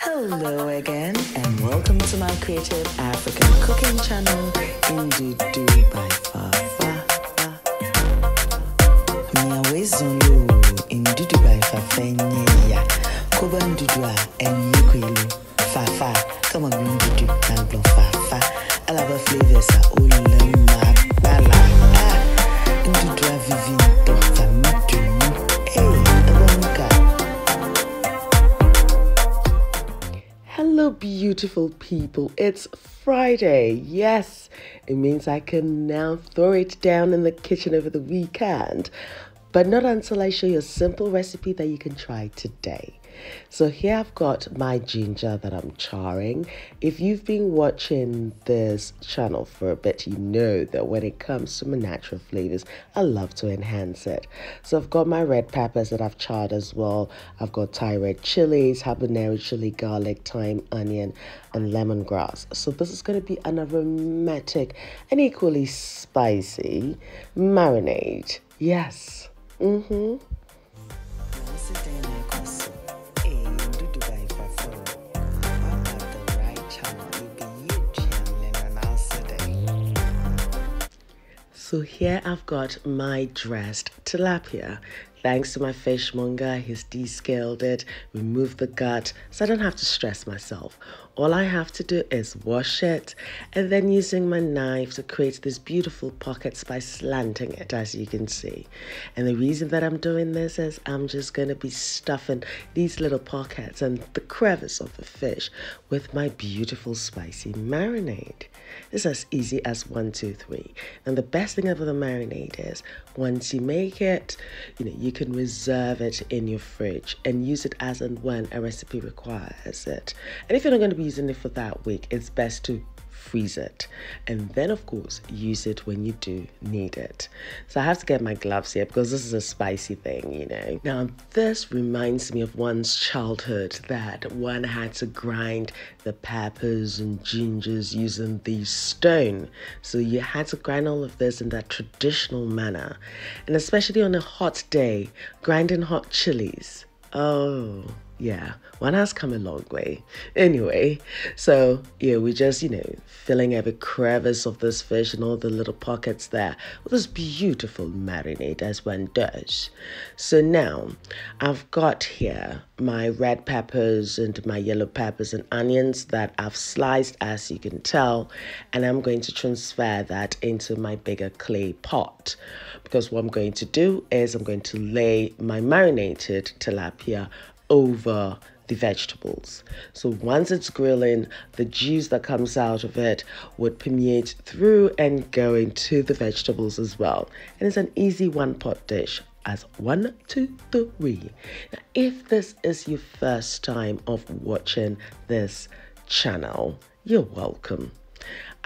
Hello again, and welcome to my creative African cooking channel, Ndudu by Fafa. Miawe Zulu, Ndudu by Fafenya. Koba Ndudu a enye kwelu. Fafa, come on, Ndudu, Nanglo Fafa. Alaba flavors a ulema bala. Ah, Ndudu a vivinto, beautiful people. It's Friday. Yes, it means I can now throw it down in the kitchen over the weekend, but not until I show you a simple recipe that you can try today. So, here I've got my ginger that I'm charring. If you've been watching this channel for a bit, you know that when it comes to my natural flavors, I love to enhance it. So, I've got my red peppers that I've charred as well. I've got Thai red chilies, habanero chili, garlic, thyme, onion, and lemongrass. So, this is going to be an aromatic and equally spicy marinade. Yes. Mm-hmm. Mm hmm. So here I've got my dressed tilapia. Thanks to my fishmonger, he's descaled it, removed the gut, so I don't have to stress myself. All I have to do is wash it and then using my knife to create these beautiful pockets by slanting it, as you can see. And the reason that I'm doing this is I'm just going to be stuffing these little pockets and the crevice of the fish with my beautiful spicy marinade. It's as easy as one, two, three. And the best thing about the marinade is once you make it, you know, you can reserve it in your fridge and use it as and when a recipe requires it. And if you're not going to be using it for that week, it's best to freeze it. And then of course use it when you do need it. So i have to get my gloves here because this is a spicy thing you know. Now this reminds me of one's childhood that one had to grind the peppers and gingers using the stone. So you had to grind all of this in that traditional manner. And especially on a hot day grinding hot chilies. Oh yeah, one has come a long way. Anyway, so yeah, we're just, you know, filling every crevice of this fish and all the little pockets there with this beautiful marinade as one does. So now I've got here my red peppers and my yellow peppers and onions that I've sliced as you can tell, and I'm going to transfer that into my bigger clay pot because what I'm going to do is I'm going to lay my marinated tilapia over the vegetables. So once it's grilling, the juice that comes out of it would permeate through and go into the vegetables as well. And it's an easy one pot dish as one, two, three. Now, if this is your first time of watching this channel, you're welcome.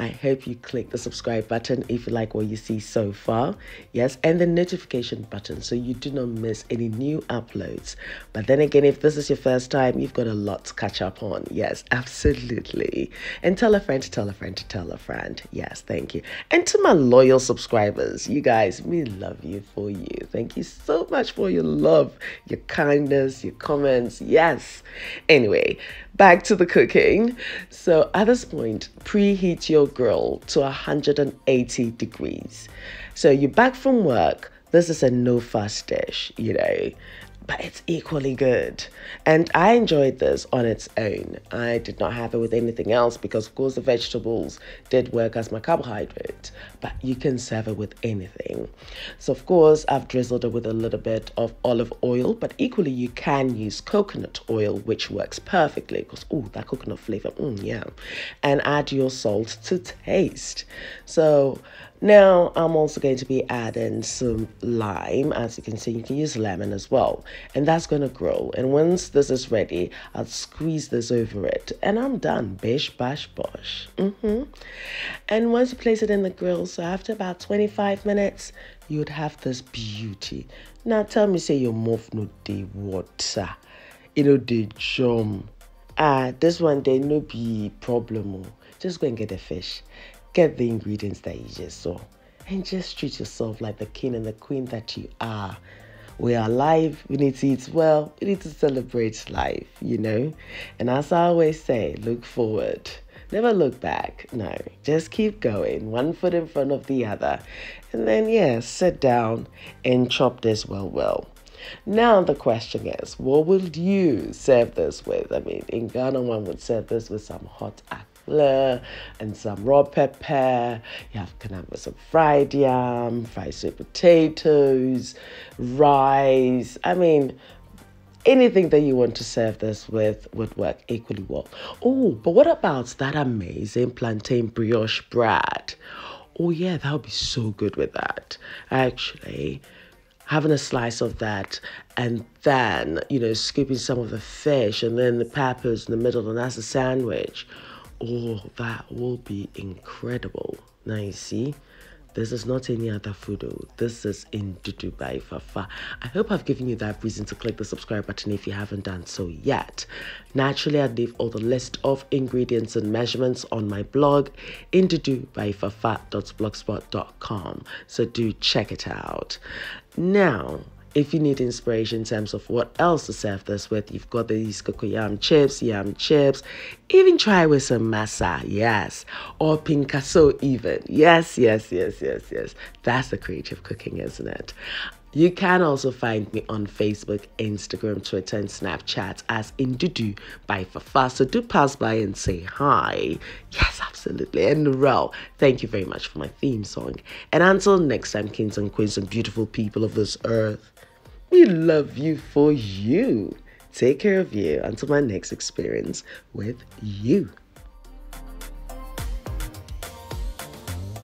I hope you click the subscribe button if you like what you see so far. Yes, and the notification button so you do not miss any new uploads. But then again, if this is your first time, you've got a lot to catch up on. Yes, absolutely. And tell a friend to tell a friend to tell a friend. Yes, thank you. And to my loyal subscribers, you guys, we love you for you. Thank you so much for your love, your kindness, your comments. Yes. Anyway, back to the cooking. So at this point, preheat your grill to 180 degrees. So you're back from work. This is a no fuss dish, you know, but it's equally good. And I enjoyed this on its own. I did not have it with anything else because, of course, the vegetables did work as my carbohydrate, but you can serve it with anything. So, of course, I've drizzled it with a little bit of olive oil, but equally, you can use coconut oil, which works perfectly because, oh, that coconut flavor, mm, yeah. And add your salt to taste. So, now I'm also going to be adding some lime. As you can see, you can use lemon as well. And that's going to grow. And once this is ready, I'll squeeze this over it. And I'm done. Bish, bash, bosh. Mm-hmm. And once you place it in the grill, so after about 25 minutes, you'd have this beauty. Now tell me, say your mouth no day water. You know, the jump. Ah, this one, they no be problem. oh. Just go and get the fish get the ingredients that you just saw and just treat yourself like the king and the queen that you are. We are alive. We need to eat well. We need to celebrate life, you know? And as I always say, look forward. Never look back. No, just keep going, one foot in front of the other. And then, yeah, sit down and chop this well, well. Now the question is, what will you serve this with? I mean, in Ghana, one would serve this with some hot and some raw pepper. You have can have some fried yam, fried sweet potatoes, rice. I mean, anything that you want to serve this with would work equally well. Oh, but what about that amazing plantain brioche bread? Oh yeah, that would be so good with that. Actually, having a slice of that and then, you know, scooping some of the fish and then the peppers in the middle, and that's a sandwich. Oh, that will be incredible. Now, you see, this is not any other food. Oh. This is Ndudu by Fafa. I hope I've given you that reason to click the subscribe button if you haven't done so yet. Naturally, I leave all the list of ingredients and measurements on my blog, ndudubyfafa.blogspot.com. So do check it out. Now, if you need inspiration in terms of what else to serve this with, you've got these cocoyam chips, yam chips. Even try with some masa, yes, or pinkaso even. Yes, yes, yes, yes, yes. That's the creative cooking, isn't it? You can also find me on Facebook, Instagram, Twitter, and Snapchat as Ndudu by Fafa. So do pass by and say hi. Yes, absolutely. And row. Thank you very much for my theme song. And until next time, kings and queens and beautiful people of this earth, we love you for you. Take care of you until my next experience with you.